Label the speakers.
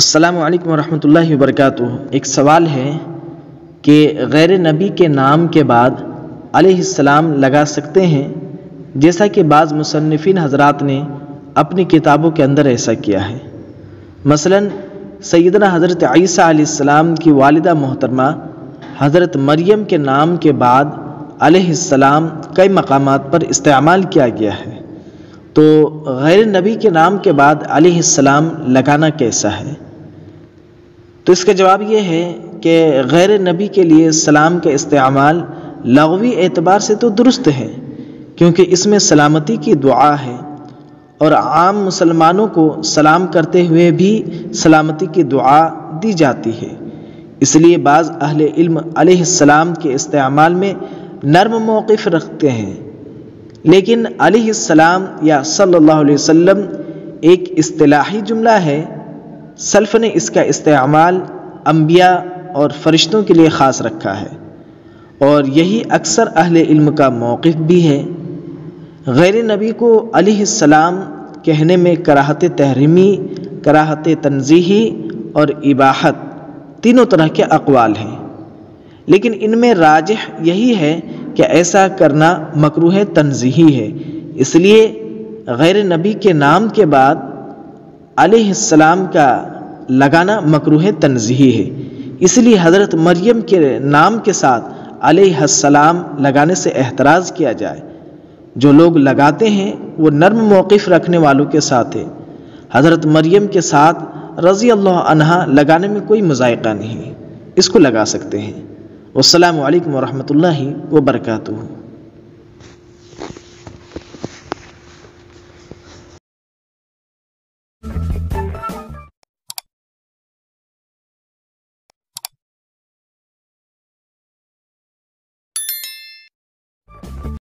Speaker 1: असलकम वरहमल वबरक एक सवाल है कि गैर नबी के नाम के बाद अलैहिस्सलाम लगा सकते हैं? जैसा कि बाज़ मुसन्फ़िन हजरात ने अपनी किताबों के अंदर ऐसा किया है। मसलन सैदना हज़रत ईसा आसमाम की वालिदा मोहतरमा हज़रत मरियम के नाम के बाद अलैहिस्सलाम कई मकामात पर इस्तेमाल किया गया है। तो गैर नबी के नाम के बाद अलैहिस्सलाम लगाना कैसा है? तो इसका जवाब ये है कि गैर नबी के लिए सलाम का इस्तेमाल लगवी एतबार से तो दुरुस्त है, क्योंकि इसमें सलामती की दुआ है और आम मुसलमानों को सलाम करते हुए भी सलामती की दुआ दी जाती है। इसलिए बाज़ अहल इल्म अलैहिस्सलाम के इस्तेमाल में नर्म मौक़ रखते हैं। लेकिन अलैहिस्सलाम या सल्लल्लाहु अलैहि वसल्लम एक इस्तिलाही जुमला है सल्फ़ ने इसका इस्तेमाल अम्बिया और फरिश्तों के लिए ख़ास रखा है। और यही अक्सर अहल इल्म का मौक़ भी है। गैर नबी को अलैहिस्सलाम कहने में कराहत तहरीमी, कराहत तनजीही और इबाहत तीनों तरह के अकवाल हैं। लेकिन इनमें राज यही है कि ऐसा करना मकरूह तनजीही है। इसलिए गैर नबी के नाम के बाद अलैहिस्सलाम का लगाना मकरूह तनजीही है। इसलिए हज़रत मरियम के नाम के साथ अलैहिस्सलाम लगाने से एहतराज़ किया जाए। जो लोग लगाते हैं, वो नर्म मौक़ रखने वालों के साथ है। हज़रत मरियम के साथ रज़ी अल्लाह लगाने में कोई मजायका नहीं इसको लगा सकते हैं। वालकम वरहमल वर्का